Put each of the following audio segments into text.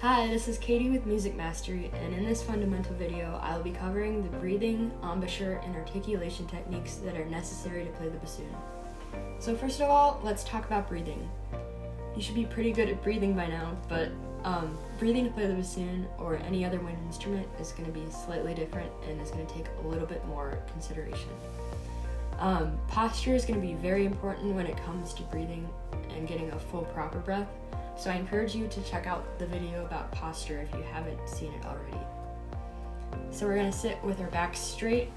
Hi, this is Katie with Music Mastery, and in this fundamental video, I'll be covering the breathing, embouchure, and articulation techniques that are necessary to play the bassoon. So first of all, let's talk about breathing. You should be pretty good at breathing by now, but um, breathing to play the bassoon or any other wind instrument is going to be slightly different and is going to take a little bit more consideration. Um, posture is going to be very important when it comes to breathing and getting a full proper breath. So I encourage you to check out the video about posture if you haven't seen it already. So we're gonna sit with our back straight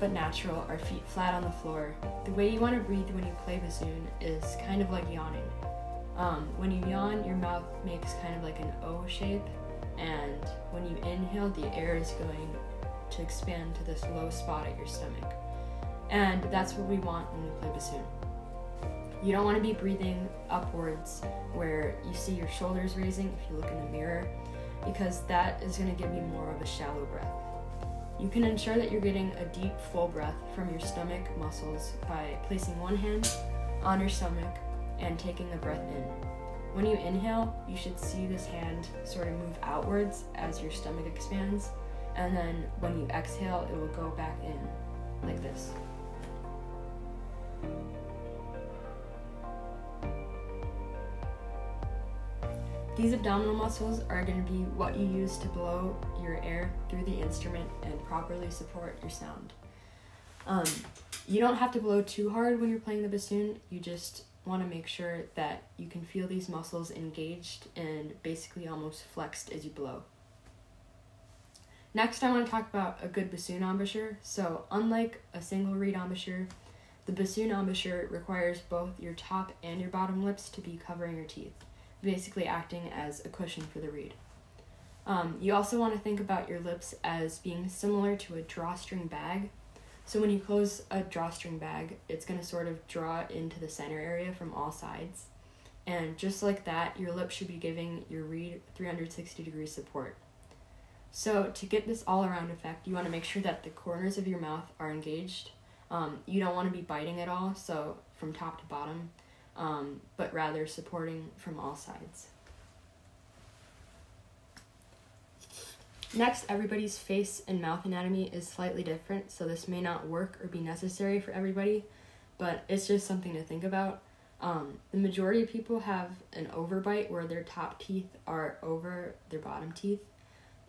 but natural, our feet flat on the floor. The way you want to breathe when you play bassoon is kind of like yawning. Um, when you yawn, your mouth makes kind of like an O shape, and when you inhale, the air is going to expand to this low spot at your stomach. And that's what we want when we play bassoon. You don't want to be breathing upwards where you see your shoulders raising if you look in the mirror, because that is going to give you more of a shallow breath. You can ensure that you're getting a deep, full breath from your stomach muscles by placing one hand on your stomach and taking the breath in. When you inhale, you should see this hand sort of move outwards as your stomach expands, and then when you exhale, it will go back in like this. These abdominal muscles are going to be what you use to blow your air through the instrument and properly support your sound. Um, you don't have to blow too hard when you're playing the bassoon, you just want to make sure that you can feel these muscles engaged and basically almost flexed as you blow. Next, I want to talk about a good bassoon embouchure. So, unlike a single reed embouchure, the bassoon embouchure requires both your top and your bottom lips to be covering your teeth basically acting as a cushion for the reed. Um, you also want to think about your lips as being similar to a drawstring bag. So when you close a drawstring bag, it's going to sort of draw into the center area from all sides. And just like that, your lips should be giving your reed 360 degree support. So to get this all around effect, you want to make sure that the corners of your mouth are engaged. Um, you don't want to be biting at all, so from top to bottom um, but rather supporting from all sides. Next, everybody's face and mouth anatomy is slightly different, so this may not work or be necessary for everybody, but it's just something to think about. Um, the majority of people have an overbite where their top teeth are over their bottom teeth,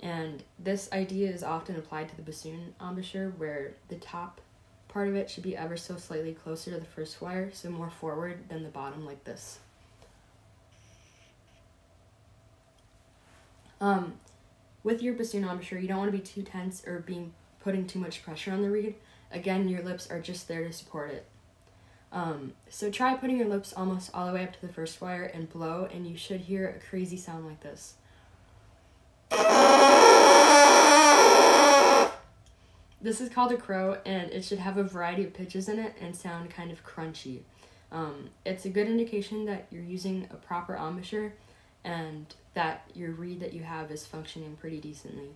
and this idea is often applied to the bassoon embouchure where the top part of it should be ever so slightly closer to the first wire, so more forward than the bottom like this. Um, with your bassoon you don't want to be too tense or being putting too much pressure on the reed. Again, your lips are just there to support it. Um, so try putting your lips almost all the way up to the first wire and blow, and you should hear a crazy sound like this. This is called a crow, and it should have a variety of pitches in it and sound kind of crunchy. Um, it's a good indication that you're using a proper embouchure and that your reed that you have is functioning pretty decently.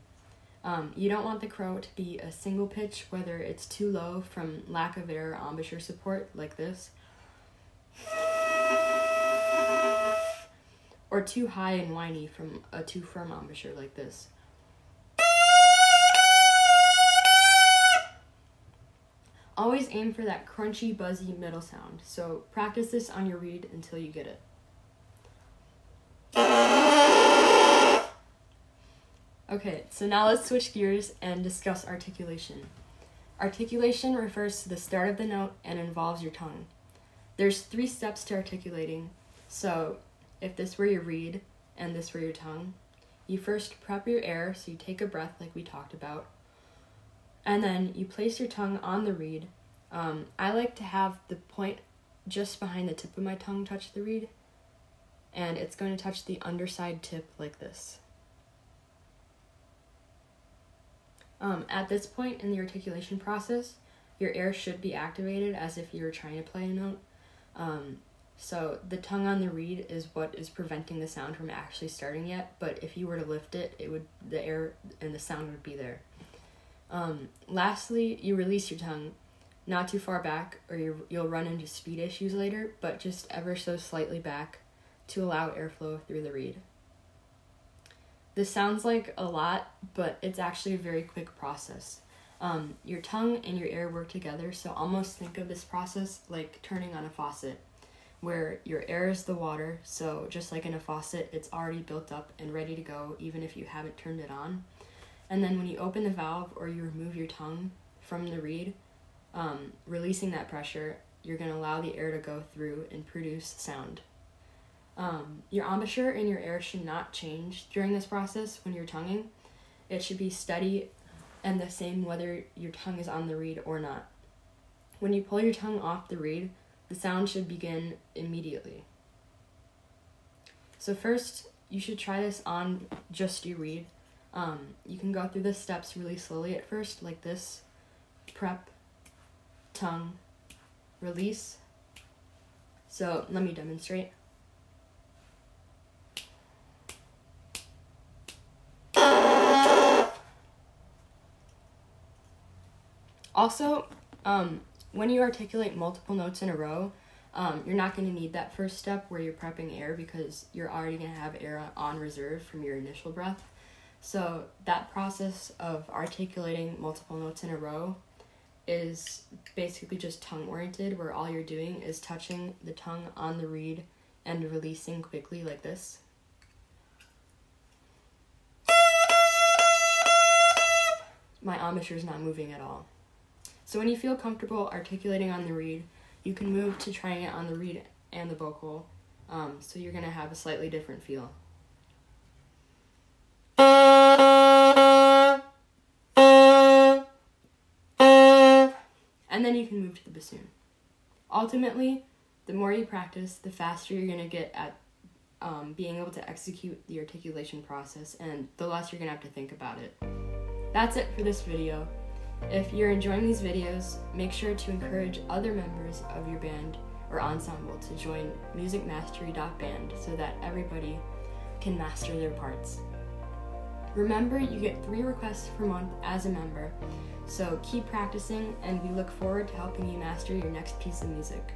Um, you don't want the crow to be a single pitch, whether it's too low from lack of air embouchure support, like this, or too high and whiny from a too firm embouchure, like this. Always aim for that crunchy, buzzy middle sound. So practice this on your reed until you get it. Okay, so now let's switch gears and discuss articulation. Articulation refers to the start of the note and involves your tongue. There's three steps to articulating. So, if this were your reed and this were your tongue, you first prep your air, so you take a breath like we talked about, and then you place your tongue on the reed. Um, I like to have the point just behind the tip of my tongue touch the reed, and it's going to touch the underside tip like this. Um, at this point in the articulation process, your air should be activated as if you were trying to play a note. Um, so the tongue on the reed is what is preventing the sound from actually starting yet, but if you were to lift it, it would the air and the sound would be there. Um, lastly, you release your tongue, not too far back, or you you'll run into speed issues later, but just ever so slightly back to allow airflow through the reed. This sounds like a lot, but it's actually a very quick process. Um, your tongue and your air work together, so almost think of this process like turning on a faucet, where your air is the water, so just like in a faucet, it's already built up and ready to go even if you haven't turned it on. And then when you open the valve or you remove your tongue from the reed, um, releasing that pressure, you're going to allow the air to go through and produce sound. Um, your embouchure and your air should not change during this process when you're tonguing. It should be steady and the same whether your tongue is on the reed or not. When you pull your tongue off the reed, the sound should begin immediately. So, first, you should try this on just your reed. Um, you can go through the steps really slowly at first, like this prep, tongue, release. So, let me demonstrate. Also, um, when you articulate multiple notes in a row, um, you're not going to need that first step where you're prepping air because you're already going to have air on reserve from your initial breath. So, that process of articulating multiple notes in a row is basically just tongue oriented, where all you're doing is touching the tongue on the reed and releasing quickly like this. My embouchure is not moving at all. So when you feel comfortable articulating on the reed, you can move to trying it on the reed and the bocal. Um, so you're going to have a slightly different feel. And then you can move to the bassoon. Ultimately, the more you practice, the faster you're going to get at um, being able to execute the articulation process, and the less you're going to have to think about it. That's it for this video. If you're enjoying these videos, make sure to encourage other members of your band or ensemble to join musicmastery.band so that everybody can master their parts. Remember, you get three requests per month as a member, so keep practicing, and we look forward to helping you master your next piece of music.